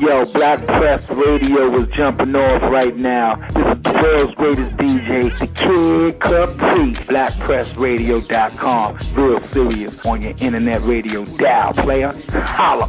Yo, Black Press Radio is jumping off right now. This is the world's greatest DJ, the Kid Capri. BlackPressRadio.com. Real serious on your internet radio dial, player. Holla.